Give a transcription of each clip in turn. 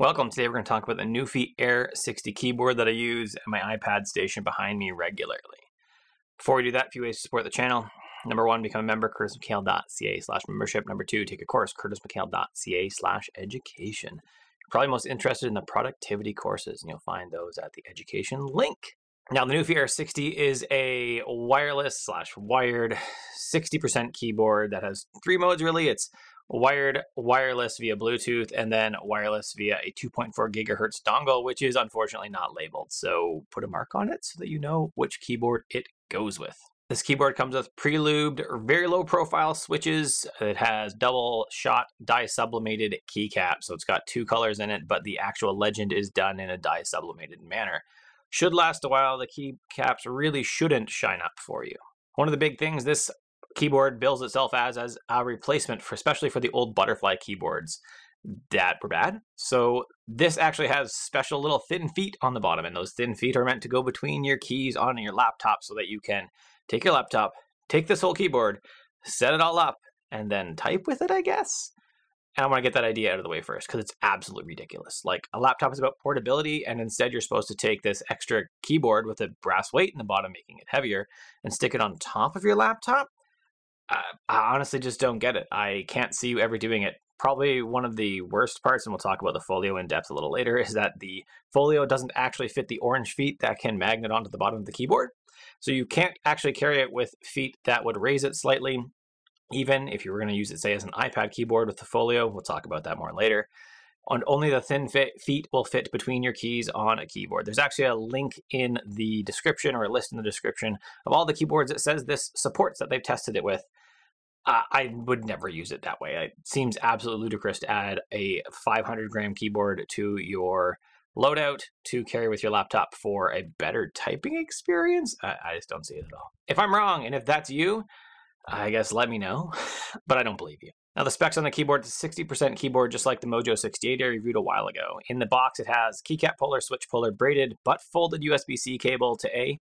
Welcome. Today we're going to talk about the NuPhy Air 60 keyboard that I use at my iPad station behind me regularly. Before we do that, a few ways to support the channel. Number one, become a member, curtismchale.ca slash membership. Number two, take a course, curtismchale.ca slash education. You're probably most interested in the productivity courses, and you'll find those at the education link. Now, the NuPhy Air 60 is a wireless slash wired 60% keyboard that has three modes really. It's wired wireless via Bluetooth, and then wireless via a 2.4 gigahertz dongle, which is unfortunately not labeled. So put a mark on it so that you know which keyboard it goes with. This keyboard comes with pre-lubed, very low profile switches. It has double shot dye sublimated keycap. So it's got two colors in it, but the actual legend is done in a dye sublimated manner. Should last a while. The keycaps really shouldn't shine up for you. One of the big things this keyboard bills itself as as a replacement for especially for the old butterfly keyboards that were bad. So this actually has special little thin feet on the bottom, and those thin feet are meant to go between your keys on your laptop so that you can take your laptop, take this whole keyboard, set it all up, and then type with it, I guess. And I want to get that idea out of the way first because it's absolutely ridiculous. Like a laptop is about portability, and instead you're supposed to take this extra keyboard with a brass weight in the bottom, making it heavier, and stick it on top of your laptop. I, honestly just don't get it. I can't see you ever doing it. Probably one of the worst parts, and we'll talk about the folio in depth a little later, is that the folio doesn't actually fit the orange feet that can magnet onto the bottom of the keyboard. So you can't actually carry it with feet that would raise it slightly, even if you were going to use it, say, as an iPad keyboard with the folio. We'll talk about that more later. And only the thin fit feet will fit between your keys on a keyboard. There's actually a link in the description or a list in the description of all the keyboards that says this supports that they've tested it with. Uh, I would never use it that way. It seems absolutely ludicrous to add a 500 gram keyboard to your loadout to carry with your laptop for a better typing experience. I, I just don't see it at all. If I'm wrong, and if that's you, I guess let me know, but I don't believe you. Now the specs on the keyboard, it's a 60% keyboard, just like the Mojo 68 I reviewed a while ago. In the box, it has keycap puller, switch puller, braided but folded USB-C cable to A.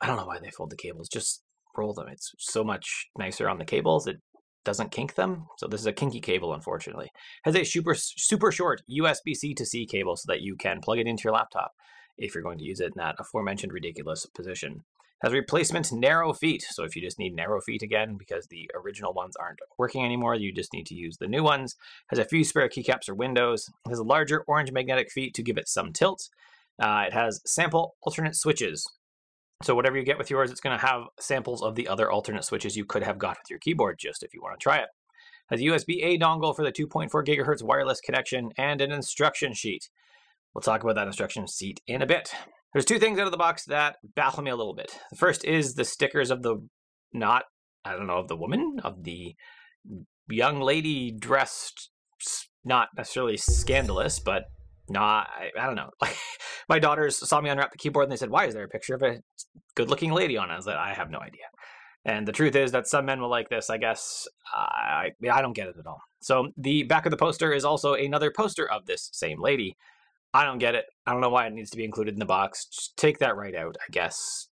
I don't know why they fold the cables. Just roll them. It's so much nicer on the cables. It doesn't kink them. So this is a kinky cable, unfortunately. Has a super super short USB-C to C cable so that you can plug it into your laptop if you're going to use it in that aforementioned ridiculous position. Has replacement narrow feet. So if you just need narrow feet again because the original ones aren't working anymore, you just need to use the new ones. Has a few spare keycaps or windows. Has a larger orange magnetic feet to give it some tilt. Uh, it has sample alternate switches. So whatever you get with yours, it's going to have samples of the other alternate switches you could have got with your keyboard just if you want to try it. Has a USB-A dongle for the 2.4 gigahertz wireless connection and an instruction sheet. We'll talk about that instruction sheet in a bit. There's two things out of the box that baffle me a little bit. The first is the stickers of the not, I don't know, of the woman, of the young lady dressed not necessarily scandalous, but not, I, I don't know. My daughters saw me unwrap the keyboard and they said, "Why is there a picture of a good-looking lady on it?" I was like, "I have no idea." And the truth is that some men will like this. I guess I I don't get it at all. So the back of the poster is also another poster of this same lady. I don't get it. I don't know why it needs to be included in the box. Just take that right out, I guess.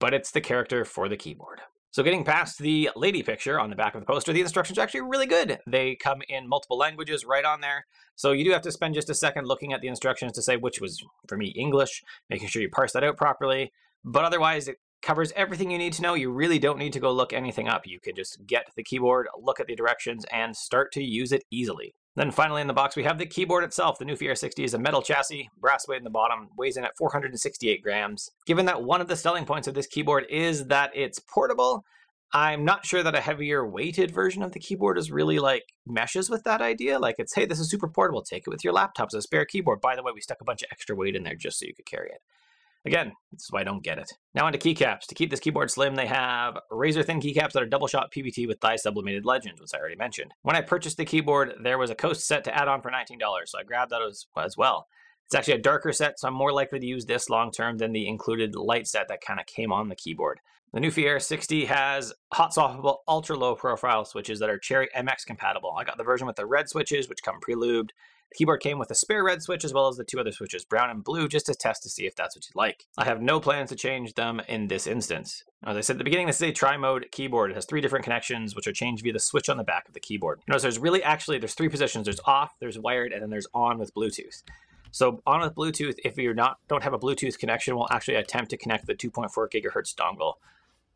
But it's the character for the keyboard. So getting past the lady picture on the back of the poster, the instructions are actually really good. They come in multiple languages right on there. So you do have to spend just a second looking at the instructions to say which was, for me, English, making sure you parse that out properly. But otherwise, it covers everything you need to know. You really don't need to go look anything up. You can just get the keyboard, look at the directions, and start to use it easily. Then finally in the box, we have the keyboard itself. The NuPhy Air 60 is a metal chassis, brass weight in the bottom, weighs in at 468 grams. Given that one of the selling points of this keyboard is that it's portable, I'm not sure that a heavier weighted version of the keyboard is really like meshes with that idea. Like it's, hey, this is super portable. Take it with your laptop as a spare keyboard. By the way, we stuck a bunch of extra weight in there just so you could carry it. Again, this is why I don't get it. Now onto keycaps. To keep this keyboard slim, they have razor thin keycaps that are double shot PBT with dye sublimated legends, which I already mentioned. When I purchased the keyboard, there was a Coast set to add on for $19, so I grabbed that as, as well. It's actually a darker set, so I'm more likely to use this long term than the included light set that kind of came on the keyboard. The new Air 60 has hot swappable ultra low profile switches that are Cherry MX compatible. I got the version with the red switches, which come pre-lubed. The keyboard came with a spare red switch as well as the two other switches, brown and blue, just to test to see if that's what you'd like. I have no plans to change them in this instance. As I said at the beginning, this is a tri-mode keyboard. It has three different connections, which are changed via the switch on the back of the keyboard. Notice there's really actually, there's three positions. There's off, there's wired, and then there's on with Bluetooth. So on with Bluetooth, if you're not don't have a Bluetooth connection, we'll actually attempt to connect the 2.4 gigahertz dongle.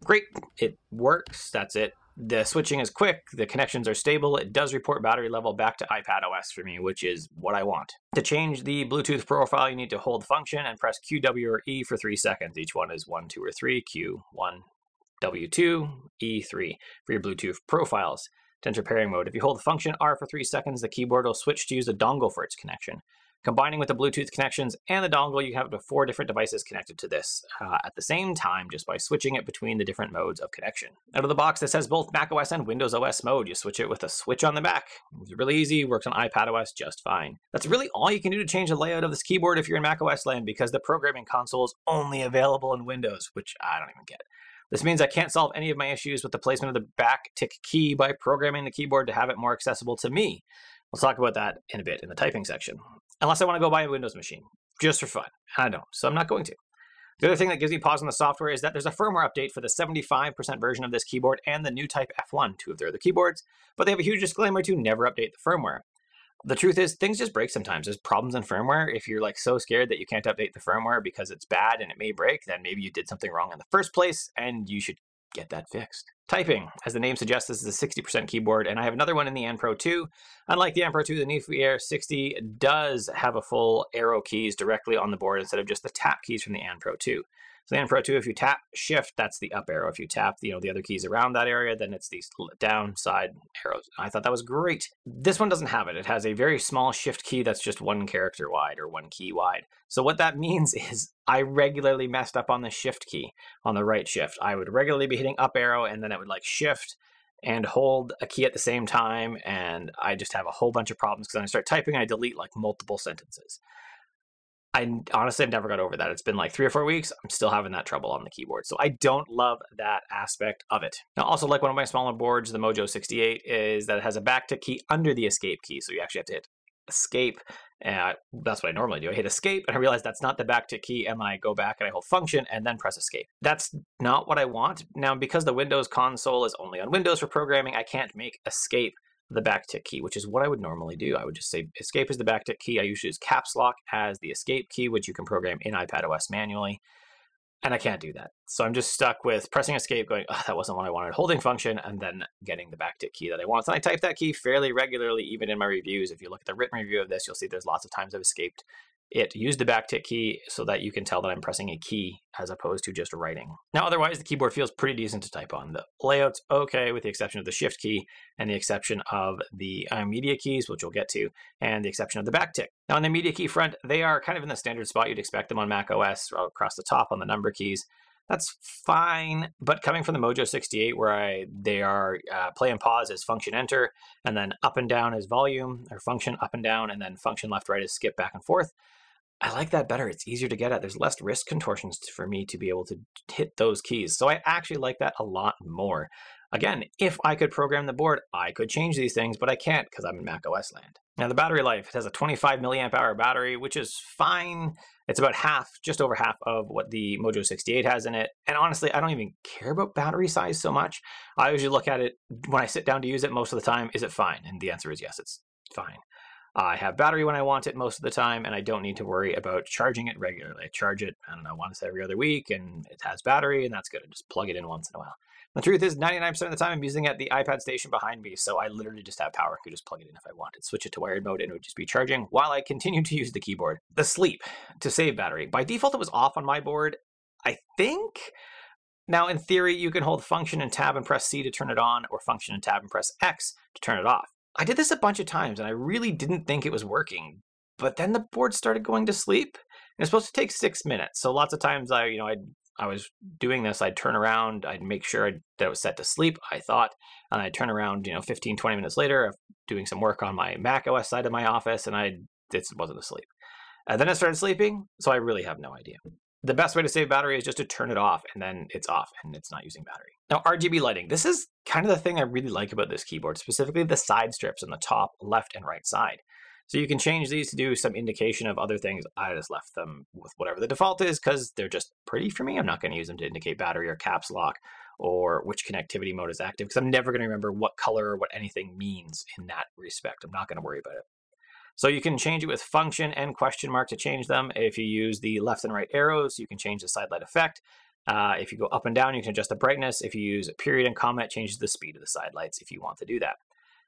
Great, it works. That's it. The switching is quick. The connections are stable. It does report battery level back to iPad OS for me, which is what I want. To change the Bluetooth profile, you need to hold function and press Q, W, or E for three seconds. Each one is one, two, or three. Q, one, W2, E3 for your Bluetooth profiles. To enter pairing mode, if you hold function R for three seconds, the keyboard will switch to use the dongle for its connection. Combining with the Bluetooth connections and the dongle, you have up to four different devices connected to this uh, at the same time just by switching it between the different modes of connection. Out of the box, this has both macOS and Windows OS mode. You switch it with a switch on the back. It's really easy, works on iPad OS just fine. That's really all you can do to change the layout of this keyboard if you're in macOS land because the programming console is only available in Windows, which I don't even get. This means I can't solve any of my issues with the placement of the back tick key by programming the keyboard to have it more accessible to me. We'll talk about that in a bit in the typing section unless I want to go buy a Windows machine just for fun. I don't, so I'm not going to. The other thing that gives me pause on the software is that there's a firmware update for the 75% version of this keyboard and the NuType F1, two of their other keyboards, but they have a huge disclaimer to never update the firmware. The truth is, things just break sometimes. There's problems in firmware. If you're like so scared that you can't update the firmware because it's bad and it may break, then maybe you did something wrong in the first place and you should get that fixed. Typing, as the name suggests, this is a 60% keyboard, and I have another one in the N Pro 2. Unlike the N Pro 2, the NuPhy Air 60 does have a full arrow keys directly on the board instead of just the tap keys from the N Pro 2. So the N Pro 2, if you tap shift, that's the up arrow. If you tap you know the other keys around that area, then it's these down side arrows. I thought that was great. This one doesn't have it. It has a very small shift key that's just one character wide or one key wide. So what that means is I regularly messed up on the shift key on the right shift. I would regularly be hitting up arrow and then it would like shift and hold a key at the same time and I just have a whole bunch of problems because I start typing I delete like multiple sentences. I honestly have never got over that. It's been like three or four weeks. I'm still having that trouble on the keyboard. So I don't love that aspect of it. Now, also like one of my smaller boards, the Mojo 68, is that it has a backtick key under the escape key. So you actually have to hit escape. And that's what I normally do. I hit escape and I realize that's not the backtick key. And I go back and I hold function and then press escape. That's not what I want. Now, because the Windows console is only on Windows for programming, I can't make escape the backtick key, which is what I would normally do. I would just say escape is the backtick key. I usually use caps lock as the escape key, which you can program in iPadOS manually. And I can't do that. So I'm just stuck with pressing escape, going, oh, that wasn't what I wanted, holding function, and then getting the backtick key that I want. And I type that key fairly regularly, even in my reviews. If you look at the written review of this, you'll see there's lots of times I've escaped it. Use the backtick key so that you can tell that I'm pressing a key as opposed to just writing. Now, otherwise, the keyboard feels pretty decent to type on. The layout's okay, with the exception of the shift key and the exception of the uh, media keys, which we'll get to, and the exception of the backtick. Now, on the media key front, they are kind of in the standard spot you'd expect them on Mac OS, across the top on the number keys. That's fine, but coming from the Mojo 68, where I they are uh, play and pause is function enter, and then up and down is volume, or function up and down, and then function left right is skip back and forth. I like that better. It's easier to get at. There's less wrist contortions for me to be able to hit those keys. So I actually like that a lot more. Again, if I could program the board, I could change these things, but I can't because I'm in Mac OS land. Now the battery life, it has a 25 milliamp hour battery, which is fine. It's about half, just over half of what the Mojo 68 has in it. And honestly, I don't even care about battery size so much. I usually look at it when I sit down to use it most of the time, is it fine? And the answer is yes, it's fine. I have battery when I want it most of the time, and I don't need to worry about charging it regularly. I charge it, I don't know, once every other week, and it has battery, and that's good. I just plug it in once in a while. The truth is, 99% of the time I'm using it the iPad station behind me, so I literally just have power. I could just plug it in if I wanted. Switch it to wired mode, and it would just be charging while I continue to use the keyboard. The sleep to save battery. By default, it was off on my board. I think. Now, in theory, you can hold function and tab and press C to turn it on, or function and tab and press X to turn it off. I did this a bunch of times and I really didn't think it was working. But then the board started going to sleep. And it's supposed to take six minutes. So lots of times I, you know, I I was doing this, I'd turn around, I'd make sure that it was set to sleep, I thought, and I'd turn around, you know, 15, 20 minutes later, doing some work on my Mac OS side of my office, and I it wasn't asleep. And then I started sleeping, so I really have no idea. The best way to save battery is just to turn it off, and then it's off, and it's not using battery. Now, RGB lighting. This is kind of the thing I really like about this keyboard, specifically the side strips on the top, left, and right side. So you can change these to do some indication of other things. I just left them with whatever the default is because they're just pretty for me. I'm not going to use them to indicate battery or caps lock or which connectivity mode is active because I'm never going to remember what color or what anything means in that respect. I'm not going to worry about it. So you can change it with function and question mark to change them. If you use the left and right arrows, you can change the side light effect. Uh, if you go up and down, you can adjust the brightness. If you use a period and comma, it changes the speed of the side lights if you want to do that.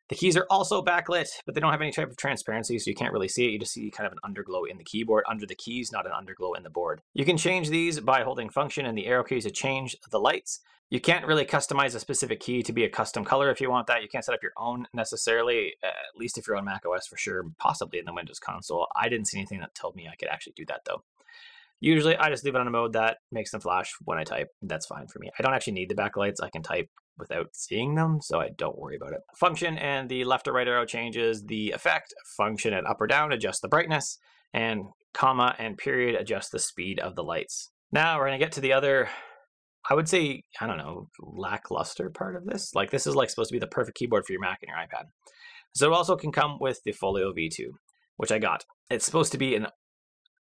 The keys are also backlit, but they don't have any type of transparency, so you can't really see it. You just see kind of an underglow in the keyboard under the keys, not an underglow in the board. You can change these by holding function and the arrow keys to change the lights. You can't really customize a specific key to be a custom color if you want that. You can't set up your own necessarily, uh, at least if you're on Mac OS for sure, possibly in the Windows console. I didn't see anything that told me I could actually do that though. Usually I just leave it on a mode that makes them flash when I type. That's fine for me. I don't actually need the backlights. I can type without seeing them, so I don't worry about it. Function and the left or right arrow changes the effect. Function and up or down adjust the brightness, and comma and period adjust the speed of the lights. Now we're gonna get to the other, I would say, I don't know, lackluster part of this. Like this is like supposed to be the perfect keyboard for your Mac and your iPad. So it also can come with the Folio V2, which I got. It's supposed to be an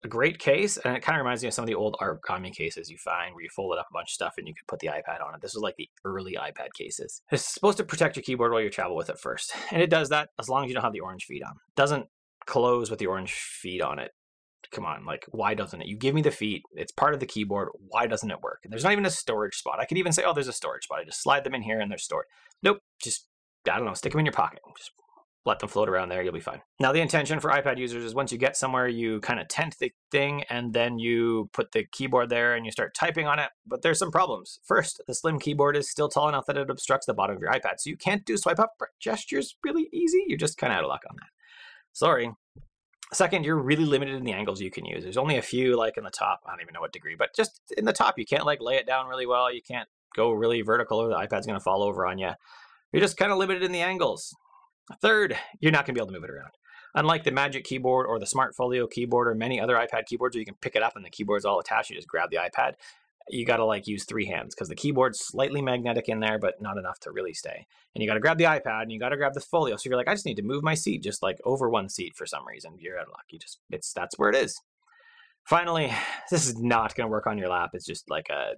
a great case, and it kind of reminds me of some of the old origami cases you find where you folded up a bunch of stuff and you could put the iPad on it. This was like the early iPad cases. It's supposed to protect your keyboard while you travel with it first, and it does that as long as you don't have the orange feet on. It doesn't close with the orange feet on it. Come on, like why doesn't it? You give me the feet. It's part of the keyboard. Why doesn't it work? And there's not even a storage spot. I could even say, oh, there's a storage spot. I just slide them in here and they're stored. Nope, just I don't know, stick them in your pocket. Just let them float around there, you'll be fine. Now, the intention for iPad users is once you get somewhere, you kind of tent the thing and then you put the keyboard there and you start typing on it. But there's some problems. First, the slim keyboard is still tall enough that it obstructs the bottom of your iPad. So you can't do swipe up gestures really easy. You're just kind of out of luck on that. Sorry. Second, you're really limited in the angles you can use. There's only a few, like in the top, I don't even know what degree, but just in the top, you can't like lay it down really well. You can't go really vertical or the iPad's going to fall over on you. You're just kind of limited in the angles. Third, you're not going to be able to move it around. Unlike the Magic Keyboard or the Smart Folio keyboard or many other iPad keyboards where you can pick it up and the keyboard's all attached, you just grab the iPad, you got to like use three hands because the keyboard's slightly magnetic in there, but not enough to really stay. And you got to grab the iPad and you got to grab the folio. So you're like, I just need to move my seat just like over one seat for some reason. You're out of luck. You just, it's, that's where it is. Finally, this is not going to work on your lap. It's just like a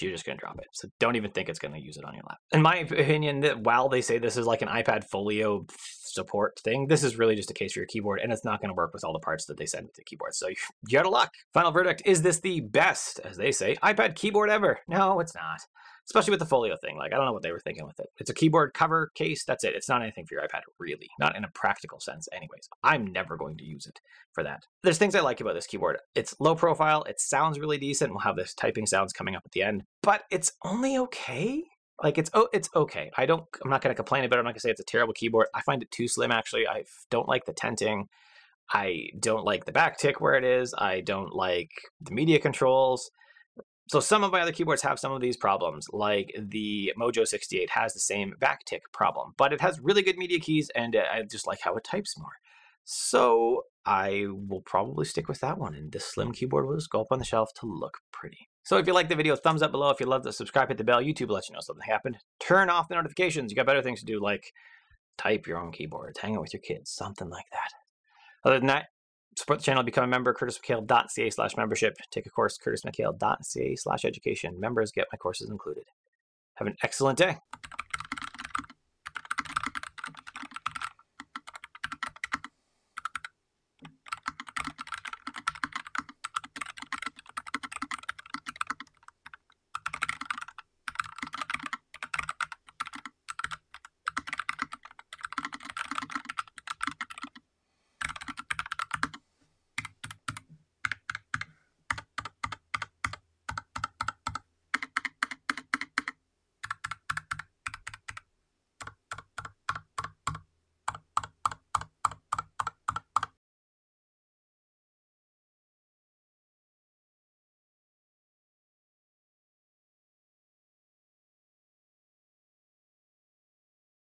you're just going to drop it. So don't even think it's going to use it on your lap. In my opinion, that while they say this is like an iPad Folio support thing, this is really just a case for your keyboard, and it's not going to work with all the parts that they send with the keyboard. So you're out of luck. Final verdict: Is this the best, as they say, iPad keyboard ever? No, it's not especially with the folio thing. Like, I don't know what they were thinking with it. It's a keyboard cover case. That's it. It's not anything for your iPad, really. Not in a practical sense, anyways. I'm never going to use it for that. There's things I like about this keyboard. It's low profile. It sounds really decent. We'll have this typing sounds coming up at the end, but it's only okay. Like it's oh it's okay. I don't I'm not gonna complain about it. I'm not gonna say it's a terrible keyboard. I find it too slim actually. I don't like the tenting. I don't like the back tick where it is. I don't like the media controls so some of my other keyboards have some of these problems, like the Mojo 68 has the same backtick problem, but it has really good media keys and uh, I just like how it types more. So I will probably stick with that one, and this slim keyboard will just go up on the shelf to look pretty. So if you like the video, thumbs up below. If you love the subscribe, hit the bell. YouTube lets you know something happened. Turn off the notifications. You got better things to do, like type your own keyboards, hang out with your kids, something like that. Other than that, support the channel, become a member, curtismchale.ca slash membership. Take a course, curtismchale.ca slash education. Members get my courses included. Have an excellent day.